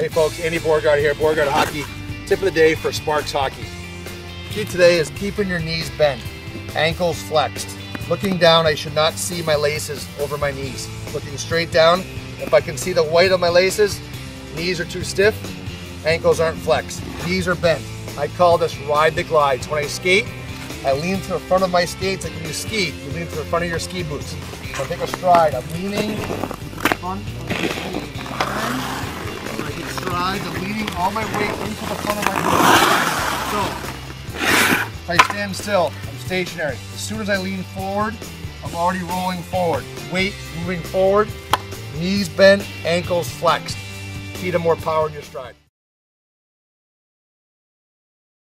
Hey folks, Andy Borggaard here, Borggaard Hockey. Tip of the day for Sparx Hockey. Key today is keeping your knees bent, ankles flexed. Looking down, I should not see my laces over my knees. Looking straight down, if I can see the white of my laces, knees are too stiff, ankles aren't flexed, knees are bent. I call this ride the glides. When I skate, I lean to the front of my skates like when you ski, you lean to the front of your ski boots. So I take a stride, I'm leaning front strides. I'm leaning all my weight into the front of my body. So, if I stand still, I'm stationary. As soon as I lean forward, I'm already rolling forward. Weight moving forward, knees bent, ankles flexed. Key to more power in your stride.